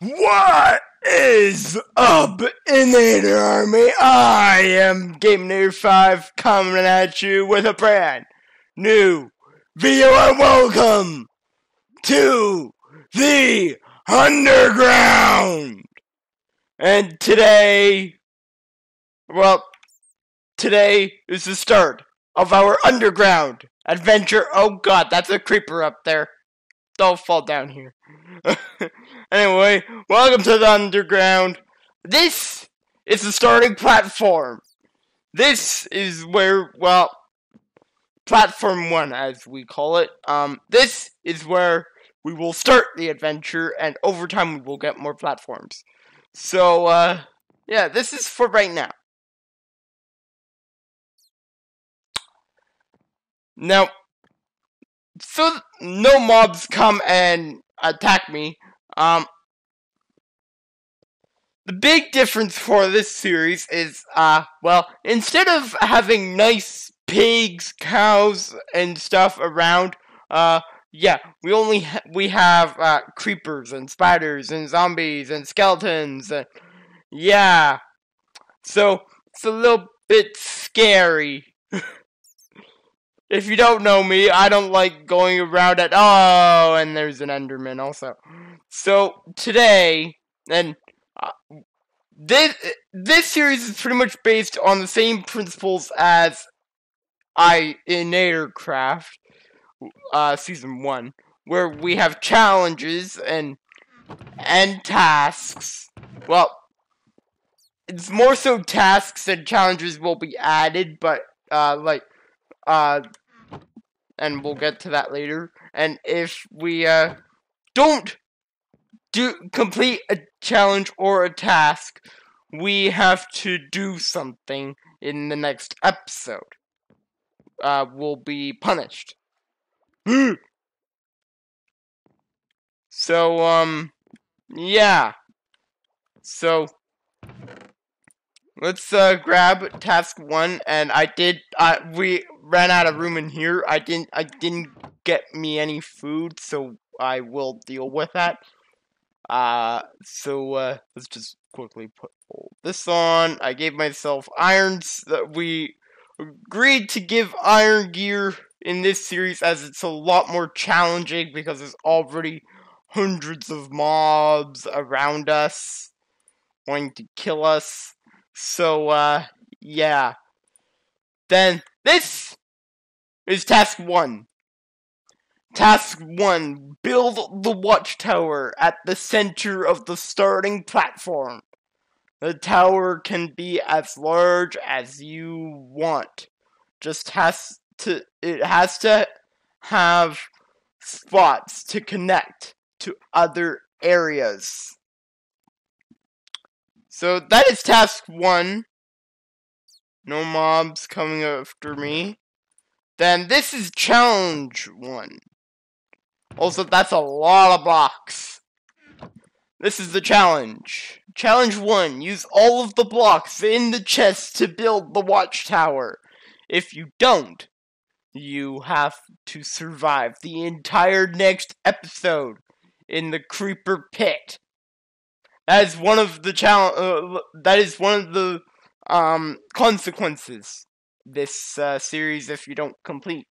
What is up, Inator Army? I am Game 5 coming at you with a brand new video and welcome to the Underground! And today, well, today is the start of our Underground adventure. Oh god, that's a creeper up there. Don't fall down here. anyway, welcome to the underground. This is the starting platform. This is where, well, platform one, as we call it. Um, this is where we will start the adventure, and over time we will get more platforms. So, uh, yeah, this is for right now. Now, so no mobs come and attack me. Um, the big difference for this series is, uh, well, instead of having nice pigs, cows, and stuff around, uh, yeah, we only ha we have uh, creepers and spiders and zombies and skeletons. And, yeah, so it's a little bit scary. if you don't know me, I don't like going around at oh, and there's an Enderman also. So today, and uh, this this series is pretty much based on the same principles as I in Aircraft, uh, season one, where we have challenges and and tasks. Well, it's more so tasks and challenges will be added, but uh, like uh, and we'll get to that later. And if we uh, don't do complete a challenge or a task, we have to do something in the next episode. Uh, will be punished. so, um, yeah. So, let's uh, grab task one, and I did. Uh, we ran out of room in here. I didn't. I didn't get me any food, so I will deal with that. Uh, so uh, let's just quickly put this on. I gave myself irons. That we agreed to give iron gear in this series as it's a lot more challenging because there's already hundreds of mobs around us wanting to kill us. So, uh, yeah. Then, this is task one. Task 1 Build the watchtower at the center of the starting platform. The tower can be as large as you want. Just has to it has to have spots to connect to other areas. So that is task 1. No mobs coming after me. Then this is challenge 1. Also, that's a lot of blocks. This is the challenge. Challenge 1. Use all of the blocks in the chest to build the watchtower. If you don't, you have to survive the entire next episode in the creeper pit. That is one of the challenge. Uh, that is one of the um consequences this uh, series if you don't complete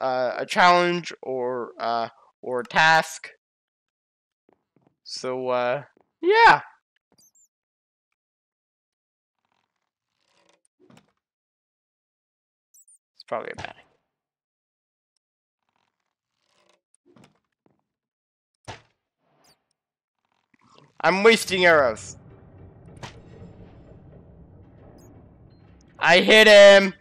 uh, a challenge or uh, or task. So, uh, yeah. It's probably a bad I'm wasting arrows. I hit him.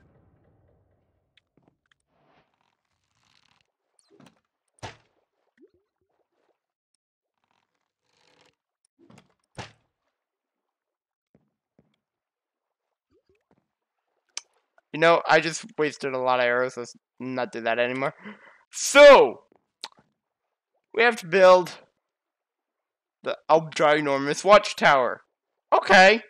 You know, I just wasted a lot of arrows. Let's not do that anymore. So, we have to build the oh, ginormous watchtower. Okay.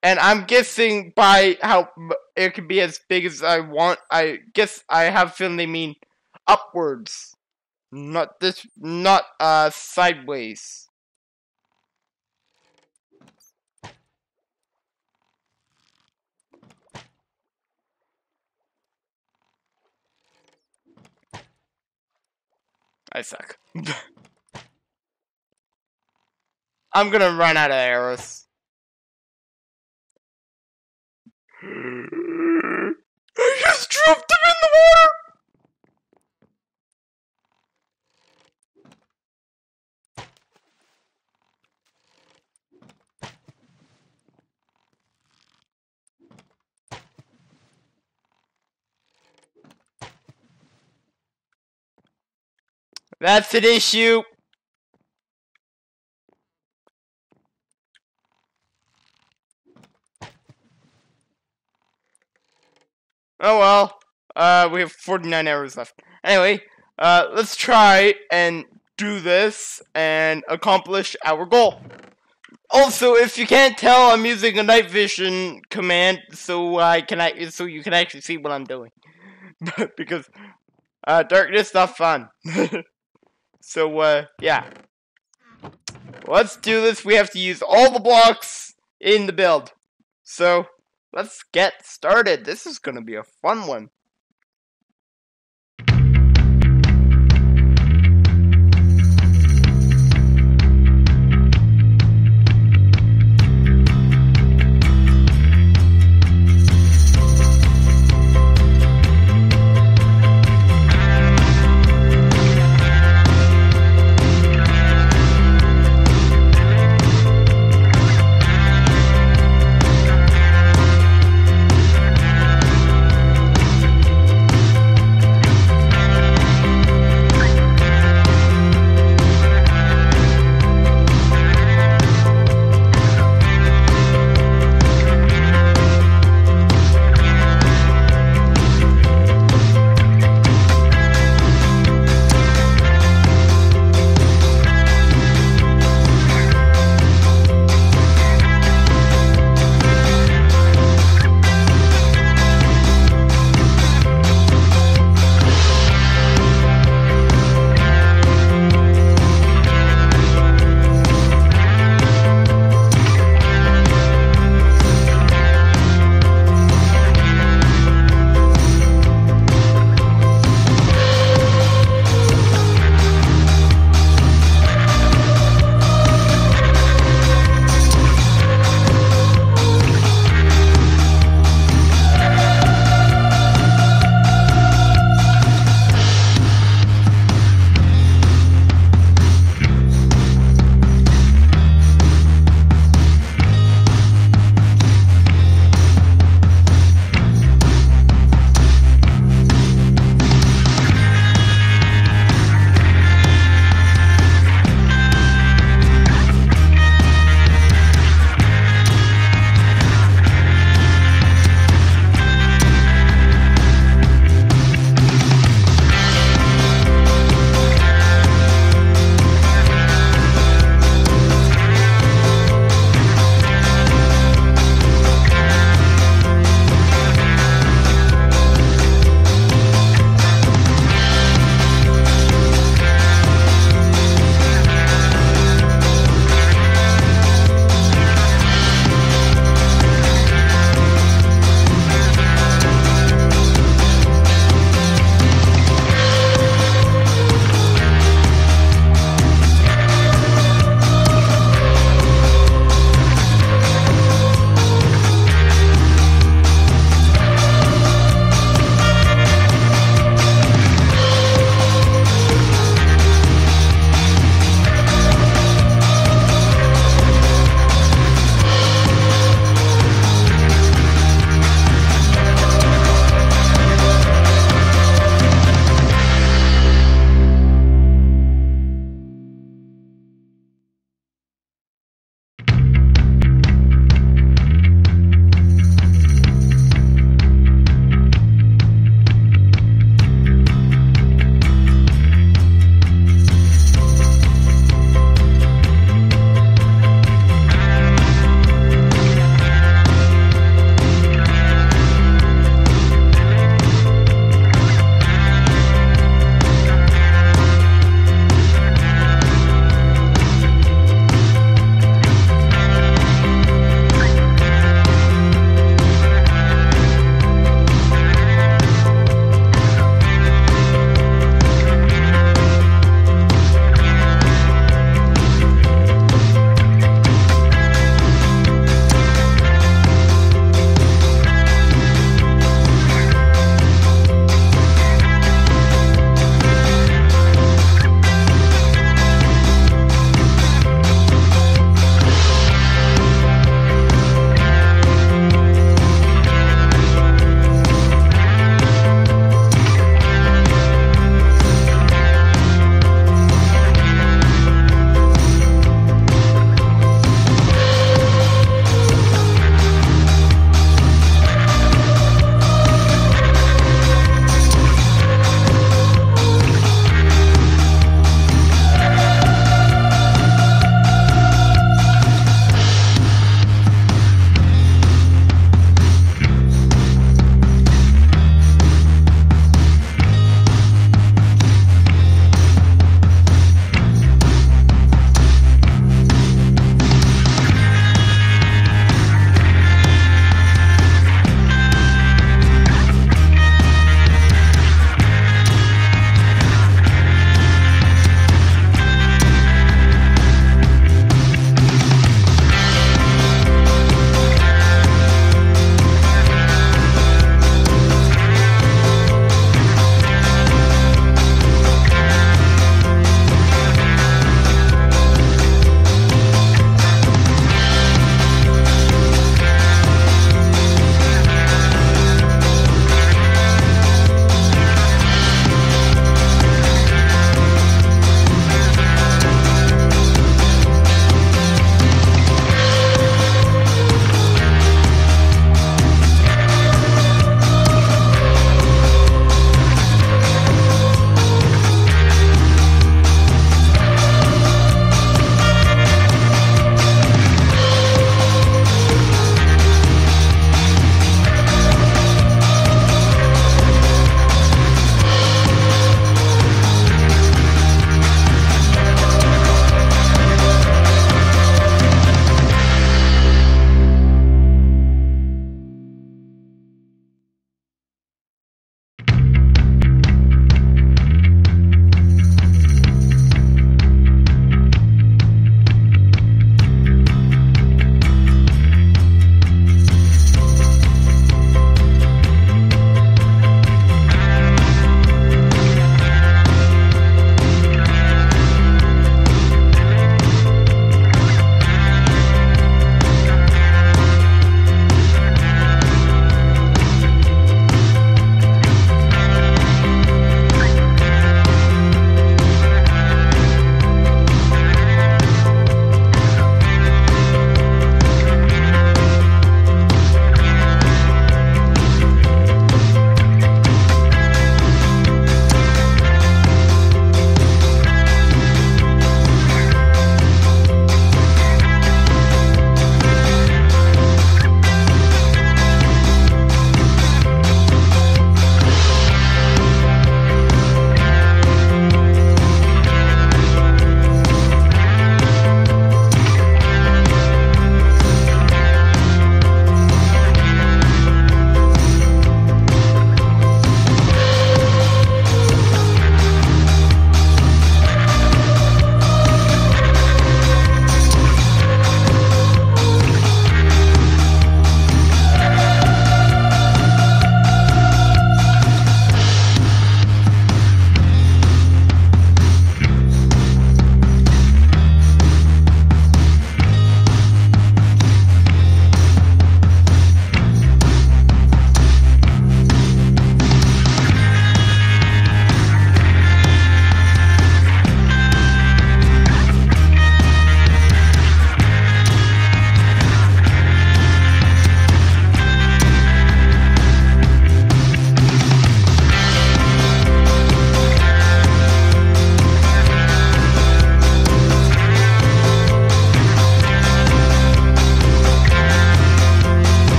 And I'm guessing by how it can be as big as I want, I guess I have a feeling they mean upwards, not this, not uh sideways. I suck. I'm gonna run out of arrows. I just dropped him in the water! That's an issue. Oh well. Uh, we have 49 hours left. Anyway, uh, let's try and do this and accomplish our goal. Also, if you can't tell, I'm using a night vision command so I can I so you can actually see what I'm doing. because uh, darkness not fun. so uh, yeah. Let's do this. We have to use all the blocks in the build. So let's get started. This is gonna be a fun one.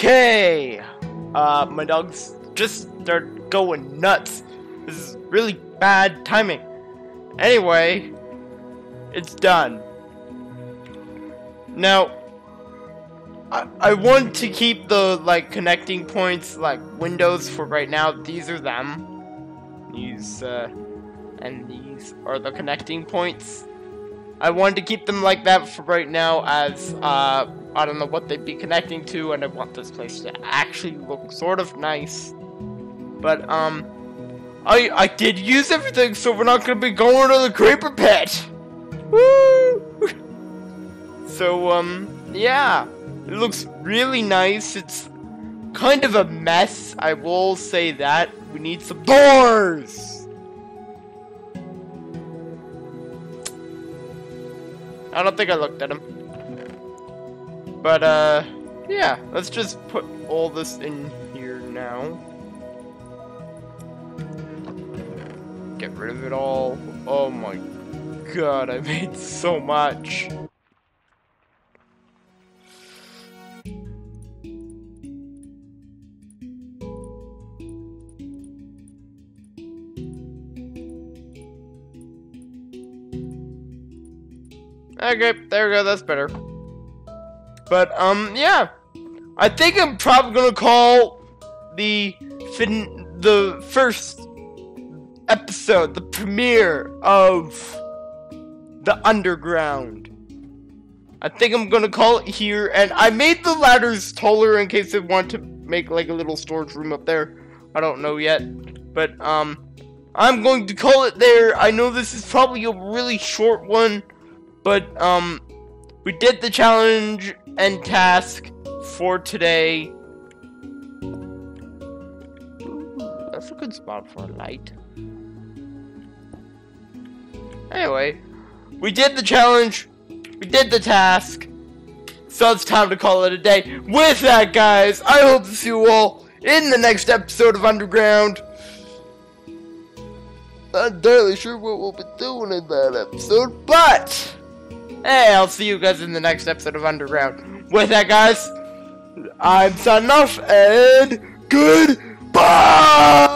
Okay. Uh, my dogs just start going nuts. This is really bad timing. Anyway, it's done. Now, I, I want to keep the, like, connecting points, like, windows for right now. These are them. These, uh, and these are the connecting points. I wanted to keep them like that for right now as, uh, I don't know what they'd be connecting to, and I want this place to actually look sort of nice. But, um, I, I did use everything, so we're not gonna be going to the creeper pit! Woo! so, um, yeah. It looks really nice. It's kind of a mess, I will say that. We need some doors! I don't think I looked at him. But, uh, yeah, let's just put all this in here now. Get rid of it all. Oh my god, I made so much. Okay, there we go, that's better. But, um, yeah. I think I'm probably gonna call the fin the first episode, the premiere of the underground. I think I'm gonna call it here, and I made the ladders taller in case they want to make like a little storage room up there. I don't know yet, but um, I'm going to call it there. I know this is probably a really short one, but um, we did the challenge and task for today. Ooh, that's a good spot for a light. Anyway, we did the challenge, we did the task, so it's time to call it a day. With that, guys, I hope to see you all in the next episode of Underground. Not entirely sure what we'll be doing in that episode, but hey, I'll see you guys in the next episode of Underground. With that, guys, I'm signing off, and goodbye!